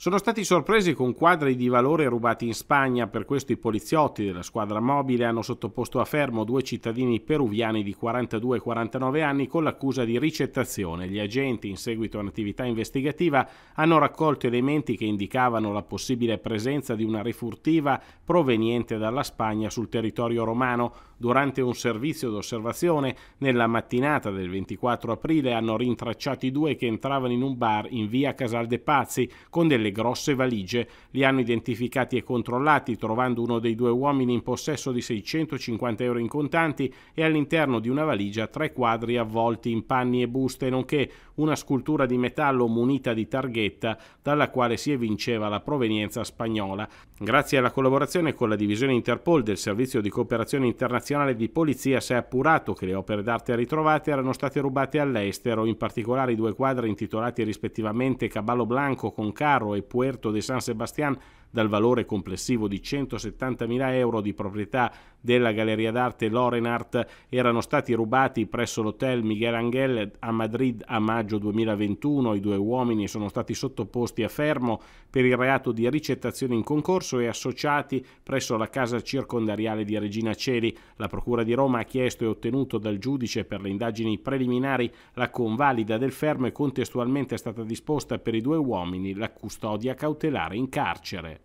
Sono stati sorpresi con quadri di valore rubati in Spagna, per questo i poliziotti della squadra mobile hanno sottoposto a fermo due cittadini peruviani di 42 e 49 anni con l'accusa di ricettazione. Gli agenti, in seguito a un'attività investigativa, hanno raccolto elementi che indicavano la possibile presenza di una rifurtiva proveniente dalla Spagna sul territorio romano. Durante un servizio d'osservazione, nella mattinata del 24 aprile, hanno rintracciato i due che entravano in un bar in via Casal de Pazzi con delle delle grosse valigie. Li hanno identificati e controllati, trovando uno dei due uomini in possesso di 650 euro in contanti e all'interno di una valigia tre quadri avvolti in panni e buste, nonché una scultura di metallo munita di targhetta dalla quale si evinceva la provenienza spagnola. Grazie alla collaborazione con la divisione Interpol del Servizio di Cooperazione Internazionale di Polizia si è appurato che le opere d'arte ritrovate erano state rubate all'estero, in particolare i due quadri intitolati rispettivamente Caballo Blanco con carro e Puerto de San Sebastián dal valore complessivo di 170.000 euro di proprietà della Galleria d'Arte Lorenart erano stati rubati presso l'hotel Miguel Angel a Madrid a maggio 2021. I due uomini sono stati sottoposti a fermo per il reato di ricettazione in concorso e associati presso la casa circondariale di Regina Celi. La Procura di Roma ha chiesto e ottenuto dal giudice per le indagini preliminari la convalida del fermo e contestualmente è stata disposta per i due uomini la custodia cautelare in carcere.